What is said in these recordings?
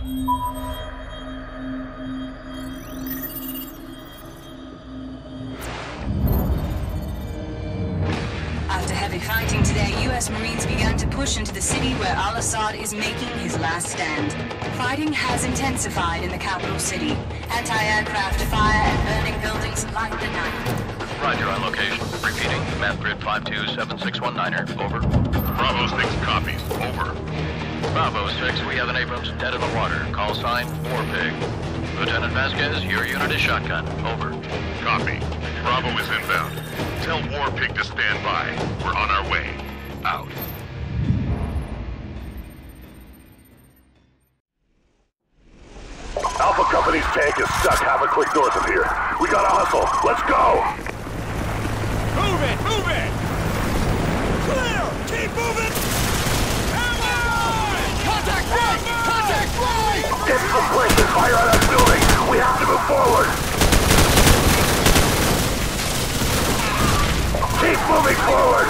After heavy fighting today, U.S. Marines began to push into the city where al-Assad is making his last stand. Fighting has intensified in the capital city. Anti-aircraft fire and burning buildings light the night. Roger on location. Repeating, map grid 527619er. Over. Bravo 6 copies. Over. Bravo 6, we have an Abrams dead in the water. Call sign, War Pig. Lieutenant Vasquez, your unit is shotgun. Over. Copy. Bravo is inbound. Tell War Pig to stand by. We're on our way. Out. Alpha Company's tank is stuck half a click north of here. We gotta hustle. Let's go! Move it! Move it! Clear! Keep moving! Contact right! Contact right! Get some place and fire on that building! We have to move forward! Keep moving forward!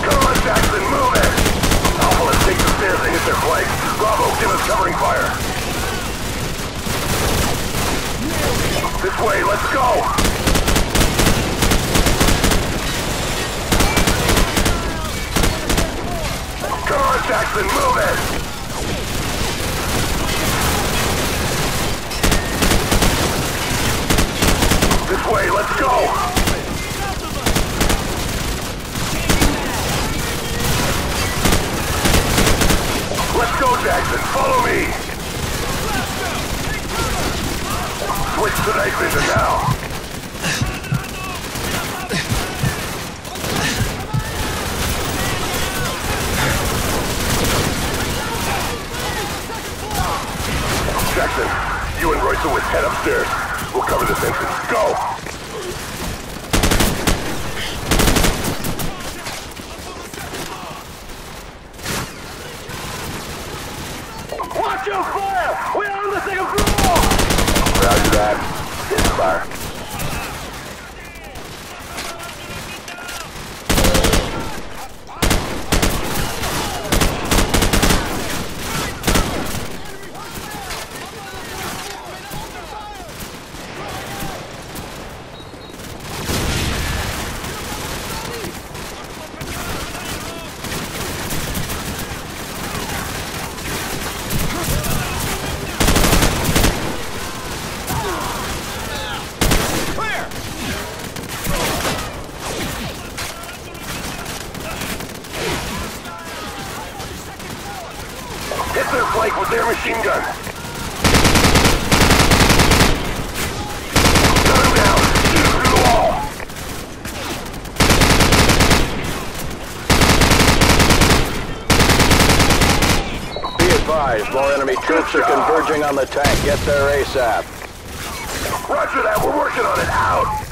Come on, Jackson, move it! Alpha, let's take the stairs and hit their flank. Bravo, give us covering fire. This way, let's go! Jackson, move it! This way, let's go! Let's go, Jackson. Follow me. Switch to night vision now. Jackson, you and Royce with head upstairs. We'll cover this entrance. Go! Watch your fire! We're on the second floor! Roger that. Hit fire. Clear! Hit their flank with their machine gun. Gun him down. Shoot him through the wall. Be advised, more enemy troops are converging on the tank. Get there ASAP. Roger that. We're working on it. Out.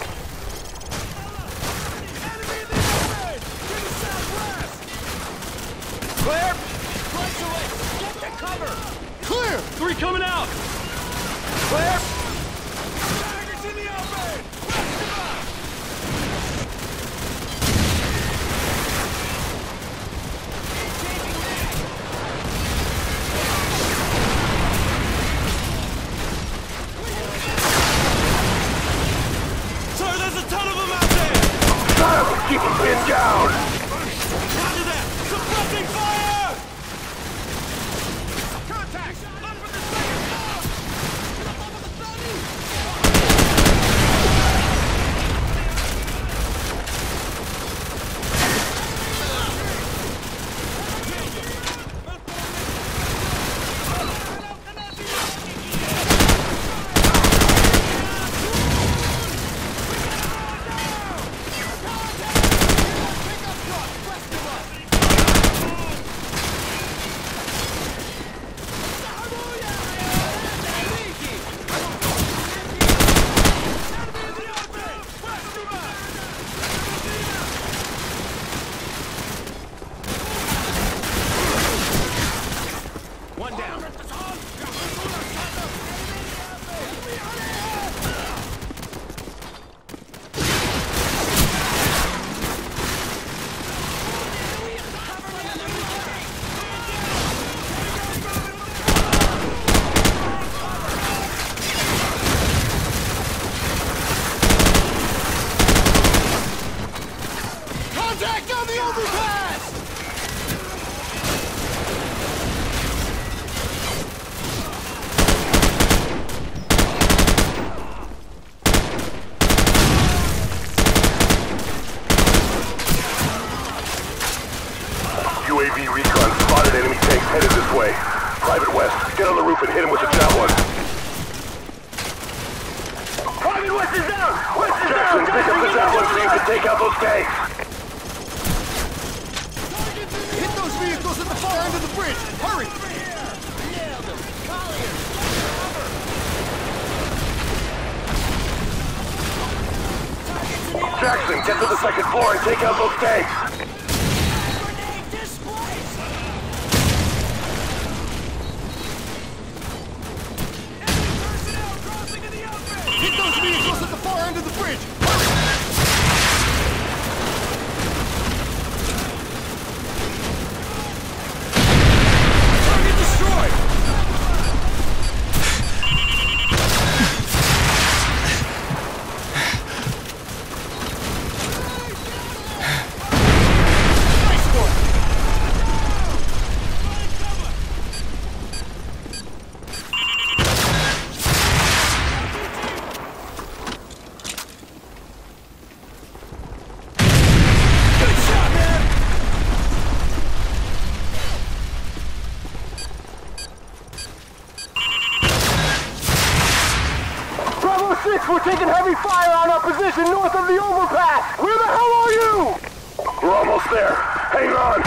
UAV recon spotted enemy tanks headed this way. Private West, get on the roof and hit him with the javelin. Private West is down! West is Jackson, down! pick up the javelin so you can take out those tanks! Hit those vehicles at the far end of the bridge! Hurry! Jackson, get to the second floor and take out those tanks! There. Hang on.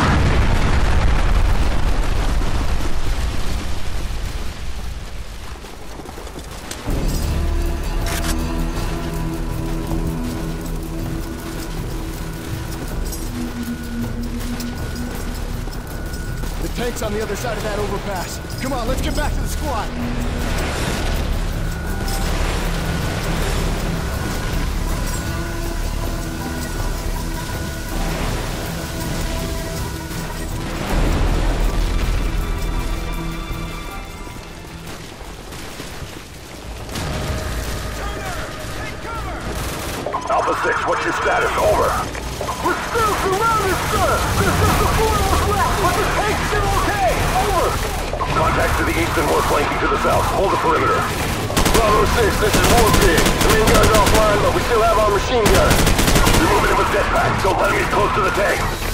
The tank's on the other side of that overpass. Come on, let's get back to the squad. Perimeter. Bravo 6, this is Warpig. The main gun's offline, but we still have our machine gun. We're moving in with jetpacks, so let me get close to the tank.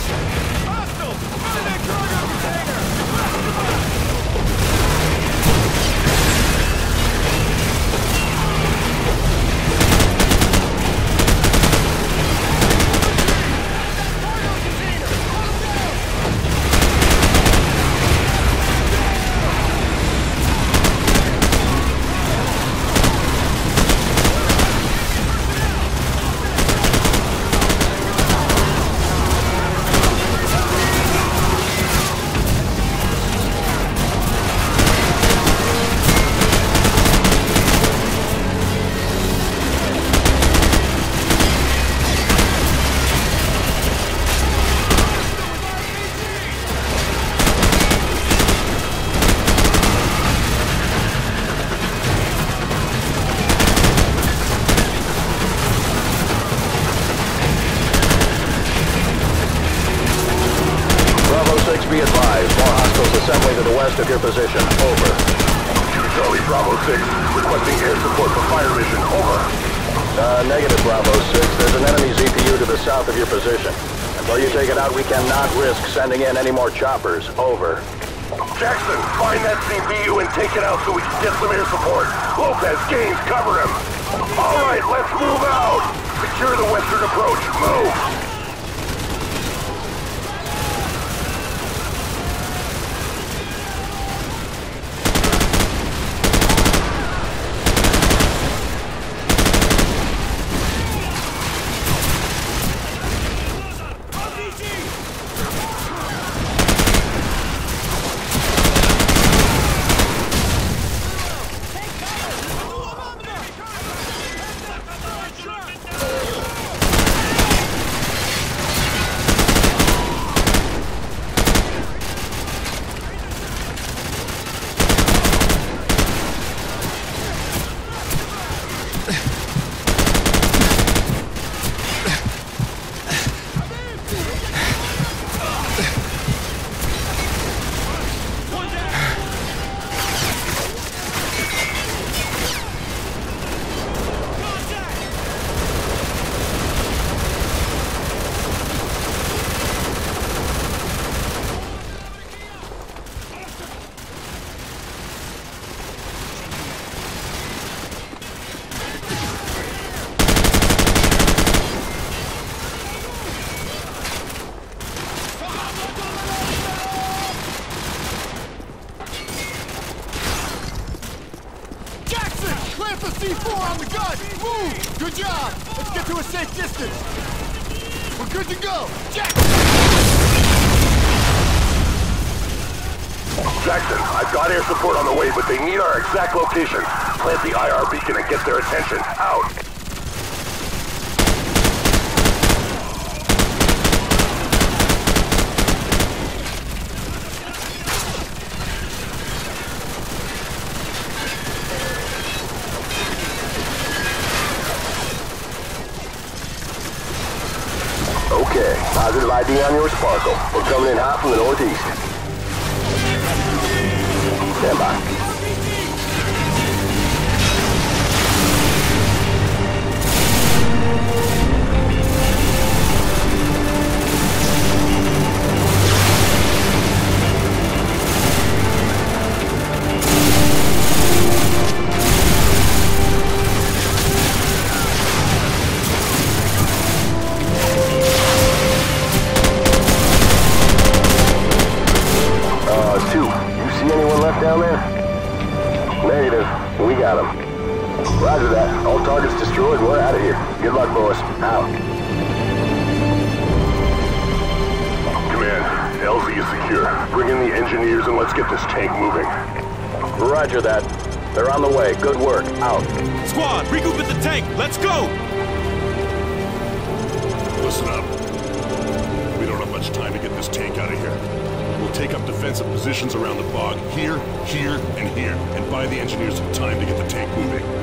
Bravo 6, requesting air support for fire mission. Over. Uh, negative, Bravo 6. There's an enemy ZPU to the south of your position. Until you take it out, we cannot risk sending in any more choppers. Over. Jackson, find that ZPU and take it out so we can get some air support. Lopez, Gaines, cover him. All right, let's move out. Secure the western approach. Move. Jackson, plant the C4 on the gun! Move! Good job! Let's get to a safe distance! We're good to go! Jack! Jackson, I've got air support on the way, but they need our exact location. Plant the IR beacon and get their attention. Out! Positive ID on your Sparkle. We're coming in hot from the northeast. Stand by. Tank moving. Roger that. They're on the way. Good work. Out. Squad, regroup at the tank! Let's go! Listen up. We don't have much time to get this tank out of here. We'll take up defensive positions around the bog, here, here, and here, and buy the engineers some time to get the tank moving.